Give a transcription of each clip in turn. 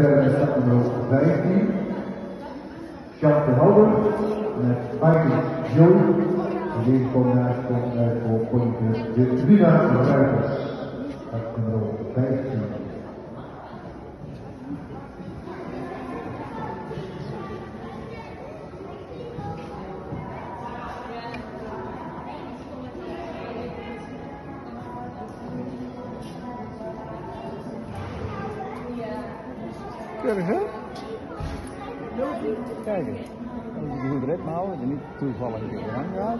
met stap nummer 15. Jean de Houder met Michael Joe. En deze combinatie komt uit voor de Trina Ruiters. Keurig, hè? Kijk eens. Als je die goed ritme houden, je niet toevallig een keer aan gaat.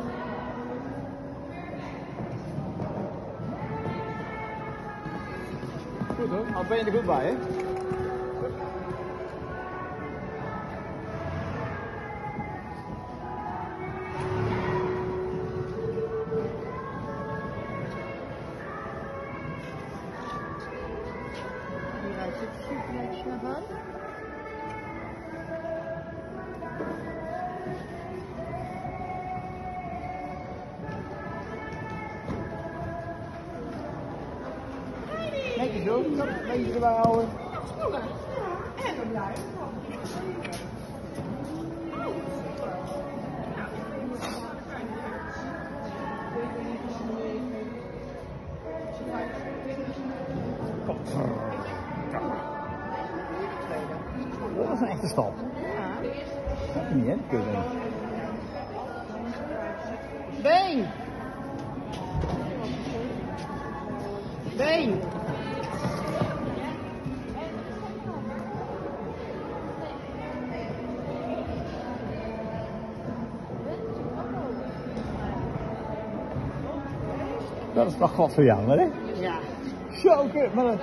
Goed hoor, al ben je er goed bij, hè? Die rijdt ook super netjes naar buiten. Netjes hoor, netjes erbij houden. Dat is een echte stap. Dat is niet, hè? Kunnen. Been! Been! Dat is toch wat voor jou, hè? Ja. Zo, maar dat...